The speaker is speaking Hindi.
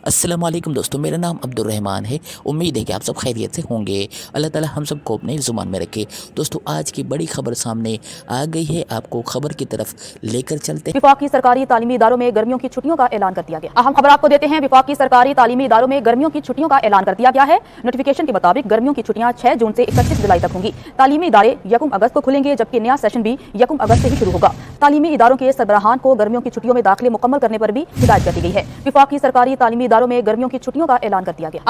अस्सलाम वालेकुम दोस्तों, मेरा नाम अब्दुल रहमान है। उम्मीद है कि आप सब खैरियत से होंगे। अल्लाह ताला हम सबको अपने ज़ुबान में रखे। दोस्तों, आज की बड़ी खबर सामने आ गई है। आपको खबर की तरफ़ लेकर चलते विफाक की सरकारी तालीमी इदारों में गर्मियों की छुट्टियों का ऐलान कर दिया गया। अहम खबर आपको देते हैं विफाक की सरकारी तालीमी इदारों में गर्मियों की छुट्टियों का ऐलान कर दिया गया है। नोटिफिकेशन के मुताबिक गर्मियों की छुट्टियाँ 6 जून से 31 जुलाई तक होंगी। तालीमी इदारे यकुम अगस्त को खुलेंगे, जबकि नया सेशन भी यकुम अगस्त से ही शुरू होगा। तालीमी इदारों के सरबराहान को गर्मियों की छुट्टियों में दाखिले मुकम्मल करने पर भी हिदायत कर दी गई है। विफाक सरकारी तालीमी इदारों में गर्मियों की छुट्टियों का ऐलान कर दिया गया।